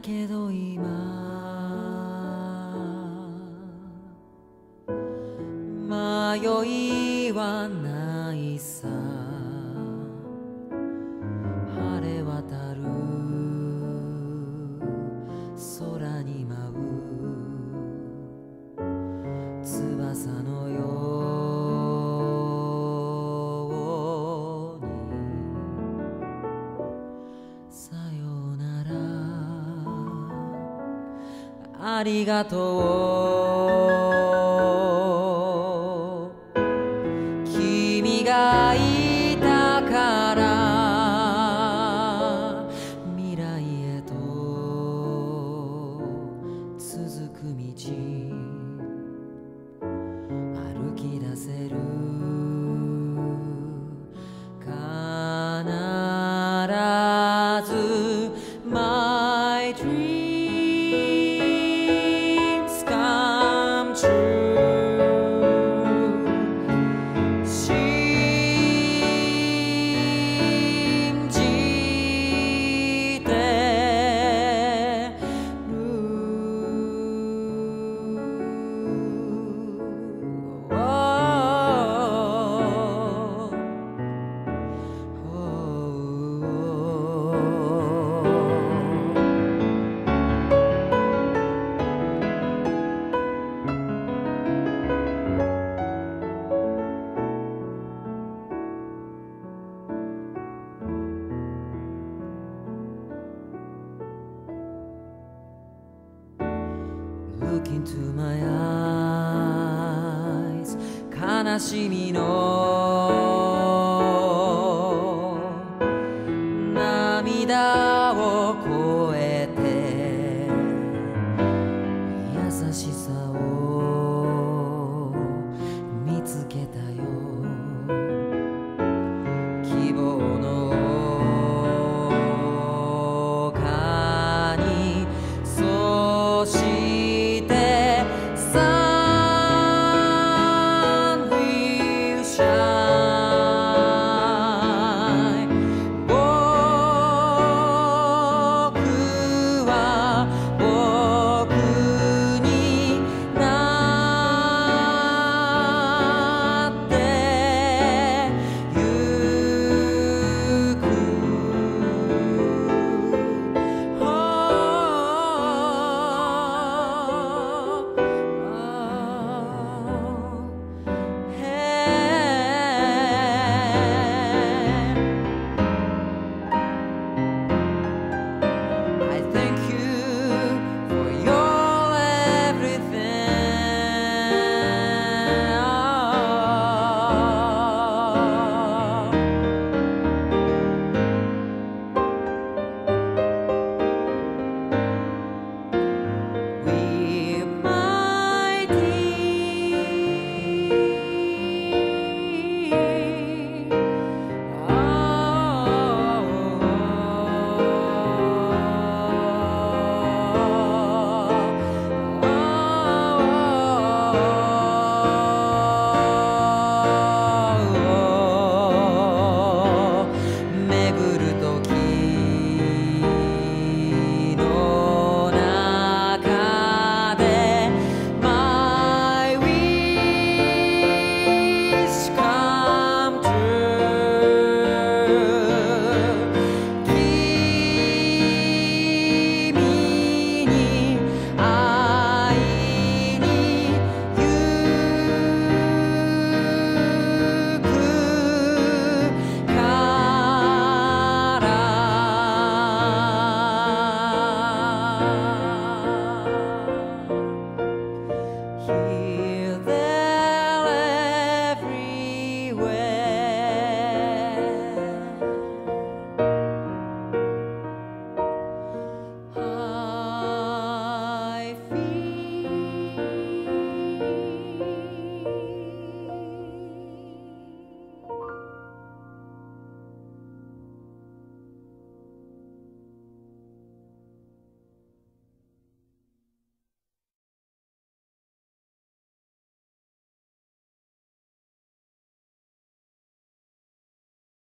けど今迷いはない。ありがとう。into my eyes. 悲しみの where